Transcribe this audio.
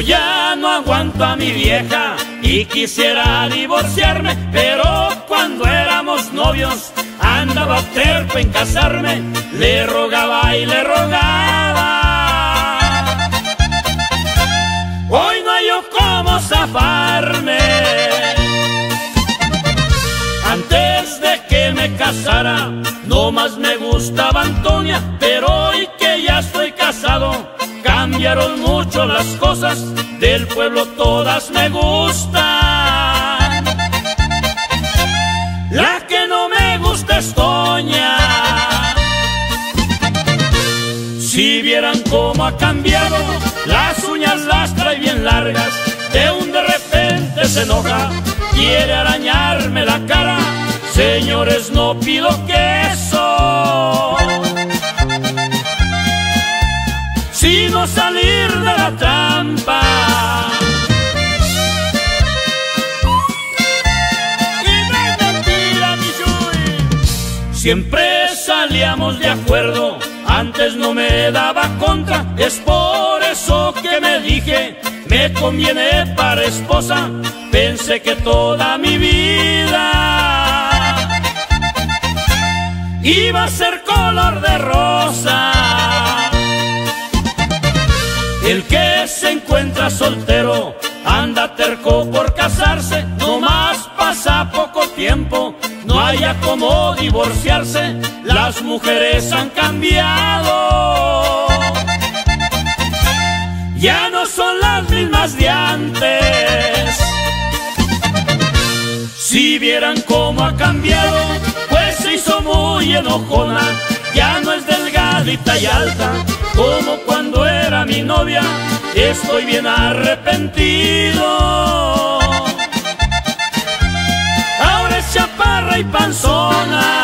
Ya no aguanto a mi vieja y quisiera divorciarme, pero cuando éramos novios andaba terco en casarme, le rogaba y le rogaba. Hoy no hay yo cómo zafarme. Antes de que me casara, no más me gustaba Antonia, pero hoy cambiaron mucho las cosas, del pueblo todas me gustan. La que no me gusta es Toña. Si vieran cómo ha cambiado, las uñas las trae bien largas, de un de repente se enoja, quiere arañarme la cara, señores no pido queso. Sino salir de la trampa. Siempre salíamos de acuerdo, antes no me daba contra, es por eso que me dije, me conviene para esposa, pensé que toda mi vida iba a ser color de rosa. El que se encuentra soltero anda terco por casarse, no más pasa poco tiempo, no haya como divorciarse, las mujeres han cambiado. Ya no son las mismas de antes. Si vieran cómo ha cambiado, pues se hizo muy enojona, ya no es delgadita y alta, como cuando era mi novia, estoy bien arrepentido. Ahora es chaparra y panzona,